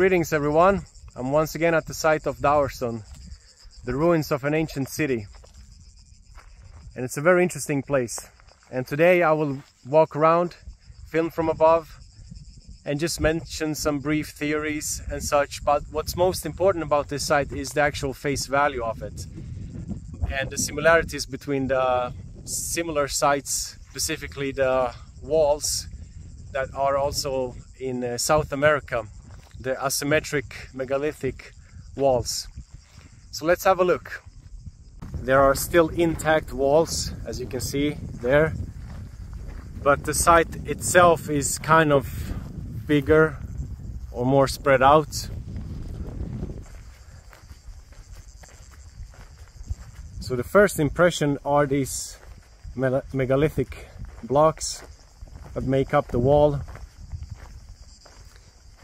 Greetings everyone. I'm once again at the site of Daorson, the ruins of an ancient city. And it's a very interesting place. And today I will walk around, film from above, and just mention some brief theories and such. But what's most important about this site is the actual face value of it. And the similarities between the similar sites, specifically the walls that are also in uh, South America the asymmetric megalithic walls. So let's have a look. There are still intact walls, as you can see there, but the site itself is kind of bigger or more spread out. So the first impression are these megalithic blocks that make up the wall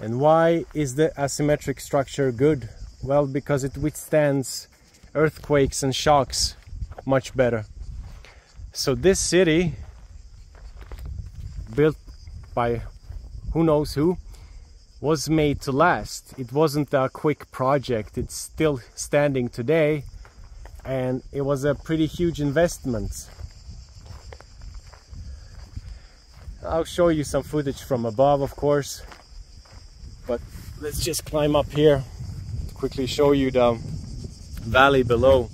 and why is the asymmetric structure good? Well, because it withstands earthquakes and shocks much better. So this city, built by who knows who, was made to last. It wasn't a quick project. It's still standing today and it was a pretty huge investment. I'll show you some footage from above, of course but let's just climb up here. To quickly show you the valley below.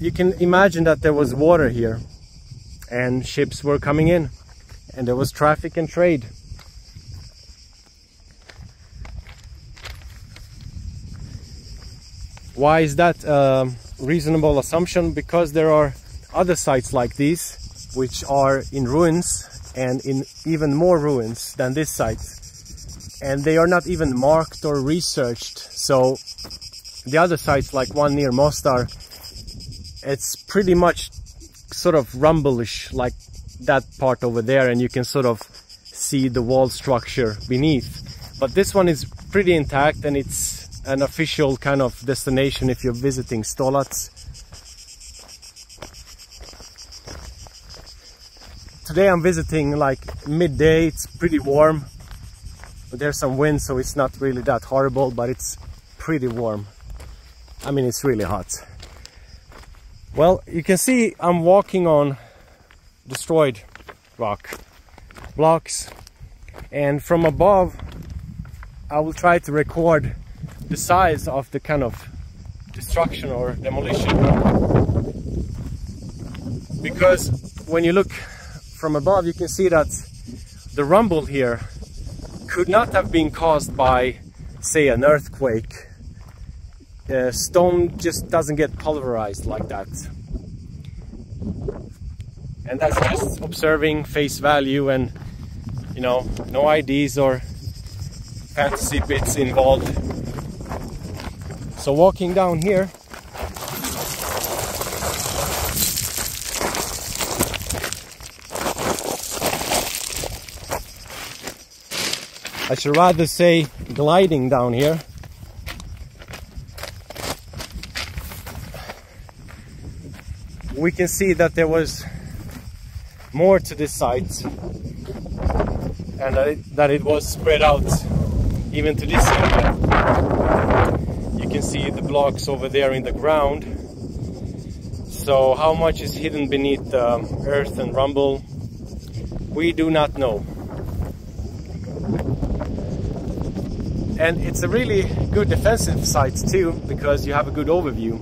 You can imagine that there was water here and ships were coming in and there was traffic and trade. Why is that um, reasonable assumption because there are other sites like these which are in ruins and in even more ruins than this site. And they are not even marked or researched. So the other sites like one near Mostar it's pretty much sort of rumblish like that part over there and you can sort of see the wall structure beneath. But this one is pretty intact and it's an official kind of destination if you're visiting Stolac. Today I'm visiting like midday, it's pretty warm. There's some wind so it's not really that horrible, but it's pretty warm. I mean, it's really hot. Well, you can see I'm walking on destroyed rock blocks and from above I will try to record the size of the kind of destruction or demolition. Because when you look from above, you can see that the rumble here could not have been caused by, say, an earthquake. Uh, stone just doesn't get pulverized like that. And that's just observing face value and, you know, no IDs or fantasy bits involved. So walking down here, I should rather say gliding down here. We can see that there was more to this site and that it, that it was spread out even to this area can see the blocks over there in the ground. So how much is hidden beneath the earth and rumble? We do not know. And it's a really good defensive site too because you have a good overview.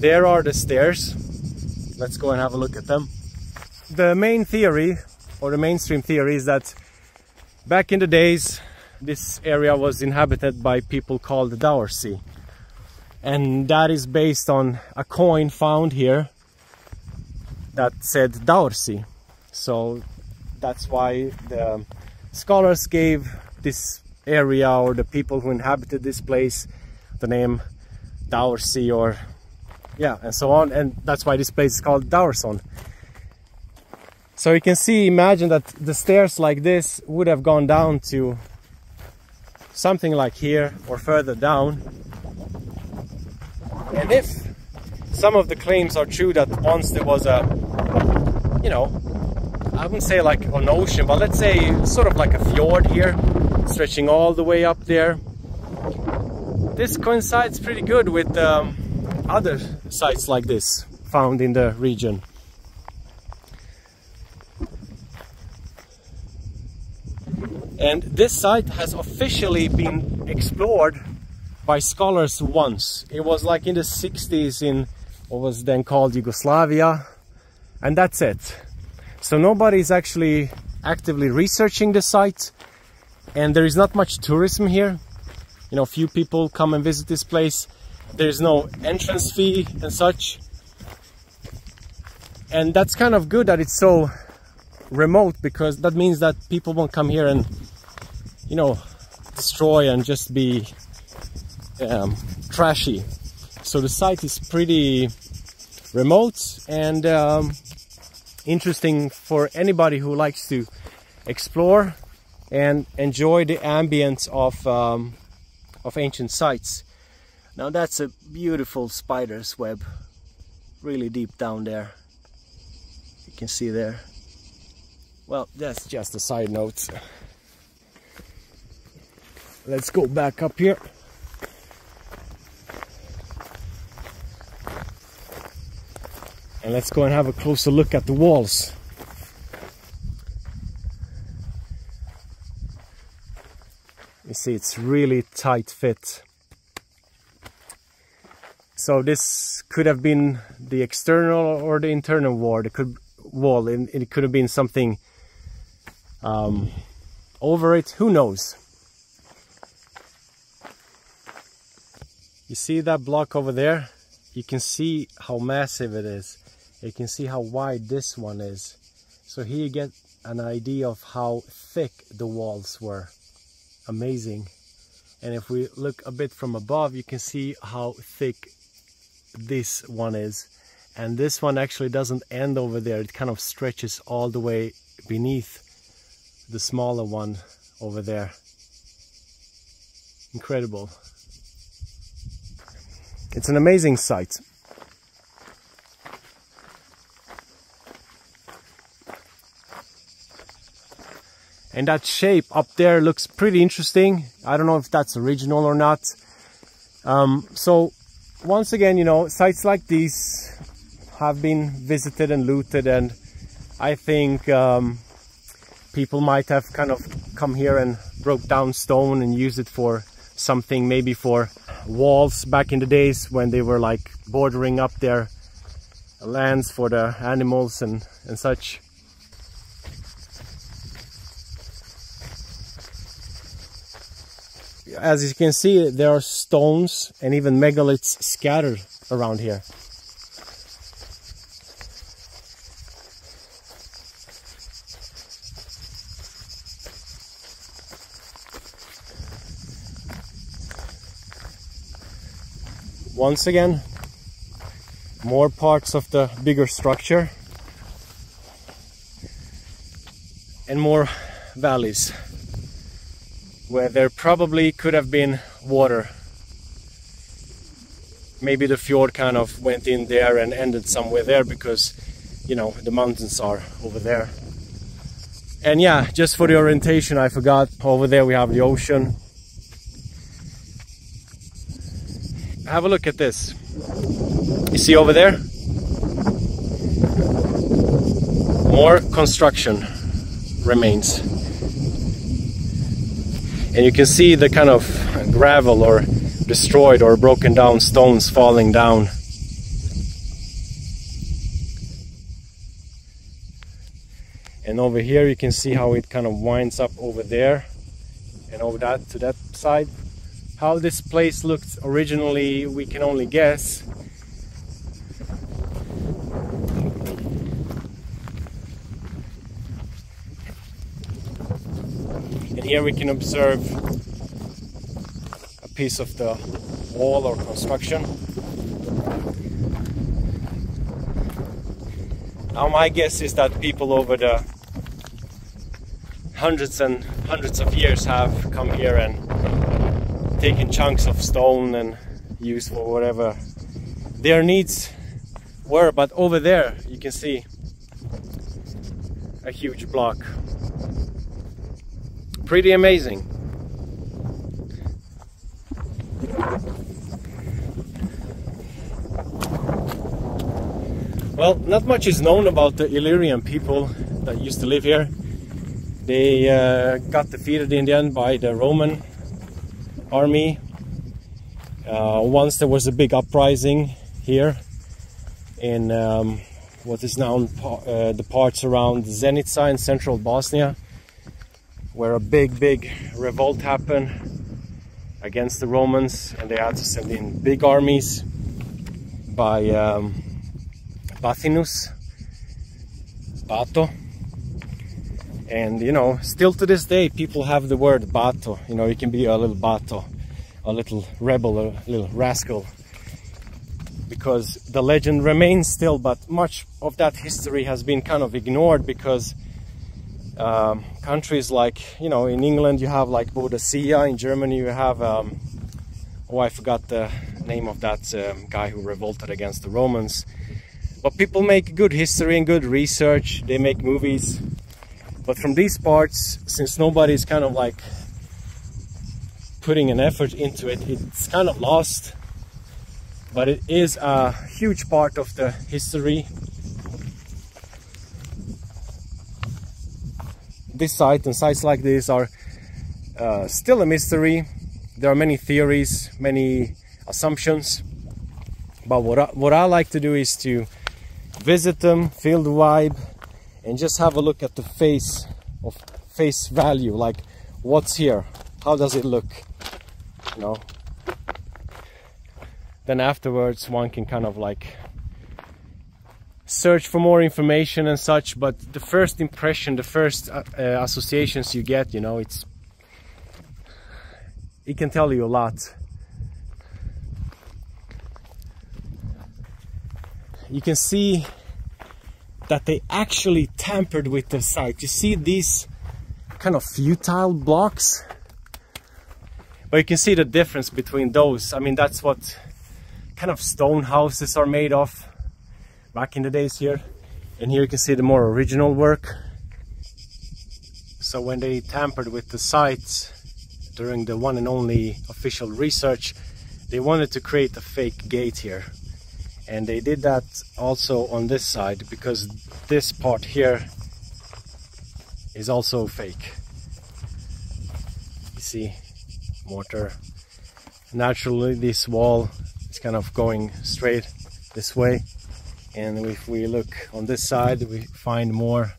There are the stairs. Let's go and have a look at them. The main theory or the mainstream theory is that back in the days this area was inhabited by people called Daorsi. And that is based on a coin found here that said Daorsi. So that's why the scholars gave this area or the people who inhabited this place the name Daorsi or yeah and so on and that's why this place is called Daorson. So you can see, imagine that the stairs like this would have gone down to something like here or further down and if some of the claims are true that once there was a, you know, I wouldn't say like an ocean, but let's say sort of like a fjord here, stretching all the way up there. This coincides pretty good with um, other sites like this found in the region. And this site has officially been explored by scholars once. It was like in the 60s in what was then called Yugoslavia, and that's it. So nobody is actually actively researching the site, and there is not much tourism here. You know, few people come and visit this place. There's no entrance fee and such. And that's kind of good that it's so remote because that means that people won't come here and, you know, destroy and just be um, trashy. So the site is pretty remote and um, interesting for anybody who likes to explore and enjoy the ambience of um, of ancient sites. Now that's a beautiful spider's web, really deep down there. You can see there. Well, that's just a side note. Let's go back up here. And let's go and have a closer look at the walls. You see it's really tight fit. So this could have been the external or the internal wall. It could wall. and it could have been something um, over it. Who knows? You see that block over there? You can see how massive it is. You can see how wide this one is. So here you get an idea of how thick the walls were. Amazing. And if we look a bit from above you can see how thick this one is. And this one actually doesn't end over there. It kind of stretches all the way beneath the smaller one over there. Incredible it's an amazing sight. and that shape up there looks pretty interesting I don't know if that's original or not um, so once again you know sites like these have been visited and looted and I think um, people might have kind of come here and broke down stone and used it for something maybe for walls back in the days when they were like bordering up their lands for the animals and, and such as you can see, there are stones and even megaliths scattered around here. Once again, more parts of the bigger structure and more valleys where there probably could have been water. Maybe the fjord kind of went in there and ended somewhere there because, you know, the mountains are over there. And yeah, just for the orientation, I forgot, over there we have the ocean. Have a look at this. You see over there? More construction remains and you can see the kind of gravel or destroyed or broken down stones falling down. And over here you can see how it kind of winds up over there and over that to that side. How this place looked originally we can only guess And here we can observe a piece of the wall or construction. Now my guess is that people over the hundreds and hundreds of years have come here and taken chunks of stone and used for whatever their needs were. But over there, you can see a huge block. Pretty amazing. Well, not much is known about the Illyrian people that used to live here. They uh, got defeated in the end by the Roman army. Uh, once there was a big uprising here in um, what is now uh, the parts around Zenica in central Bosnia, where a big, big revolt happened against the Romans, and they had to send in big armies by um, Bathinus, Bato. And you know, still to this day, people have the word Bato. You know, you can be a little Bato, a little rebel, a little rascal. Because the legend remains still, but much of that history has been kind of ignored because um, countries like, you know, in England you have like Boadicea, in Germany you have, um, oh, I forgot the name of that um, guy who revolted against the Romans. But people make good history and good research, they make movies. But from these parts, since nobody's kind of like putting an effort into it, it's kind of lost. But it is a huge part of the history. This site and sites like this are uh, still a mystery. There are many theories, many assumptions. But what I, what I like to do is to visit them, feel the vibe, and just have a look at the face of face value, like what's here, how does it look, you know. Then afterwards one can kind of like search for more information and such, but the first impression, the first uh, uh, associations you get, you know, it's it can tell you a lot. you can see that they actually tampered with the site. You see these kind of futile blocks? But you can see the difference between those. I mean, that's what kind of stone houses are made of back in the days here. And here you can see the more original work. So when they tampered with the sites during the one and only official research, they wanted to create a fake gate here and they did that also on this side because this part here is also fake. You see mortar. Naturally this wall is kind of going straight this way. And if we look on this side we find more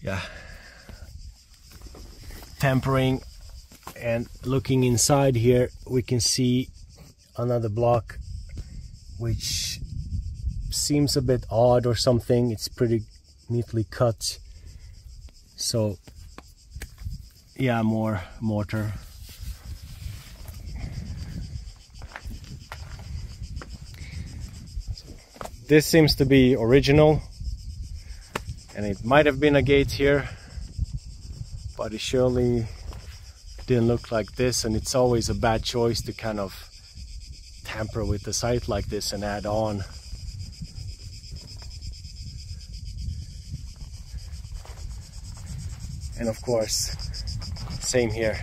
yeah tempering and looking inside here we can see another block which seems a bit odd or something. It's pretty neatly cut. So yeah, more mortar. This seems to be original and it might have been a gate here but it surely didn't look like this and it's always a bad choice to kind of tamper with the site like this and add on. And of course, same here.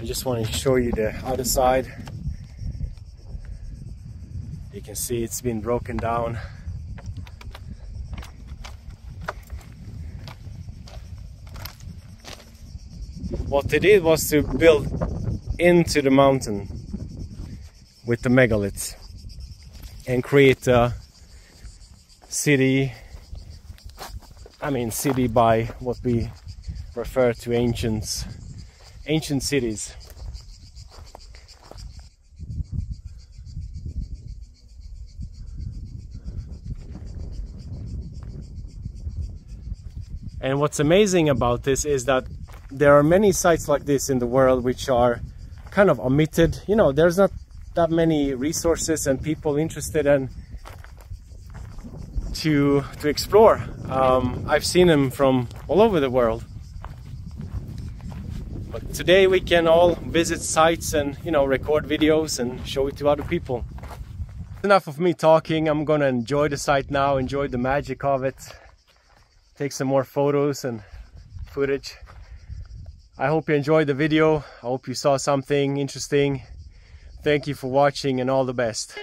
I just want to show you the other side. You can see it's been broken down what they did was to build into the mountain with the megaliths and create a city I mean city by what we refer to ancient ancient cities. And what's amazing about this is that there are many sites like this in the world which are kind of omitted. You know, there's not that many resources and people interested in to to explore Um, I've seen them from all over the world. But today we can all visit sites and you know record videos and show it to other people. Enough of me talking. I'm gonna enjoy the site now, enjoy the magic of it, take some more photos and footage. I hope you enjoyed the video. I hope you saw something interesting. Thank you for watching and all the best.